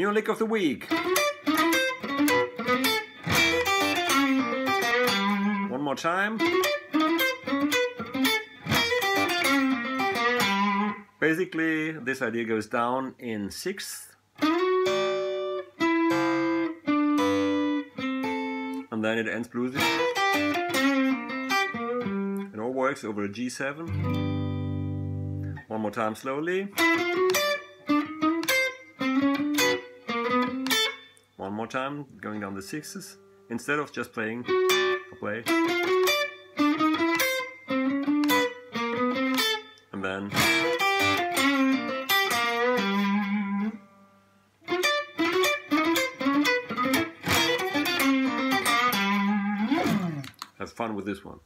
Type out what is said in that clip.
New lick of the week. One more time. Basically, this idea goes down in sixth. And then it ends bluesy. It all works over a G7. One more time slowly. More time, going down the sixths, instead of just playing play. And then have fun with this one.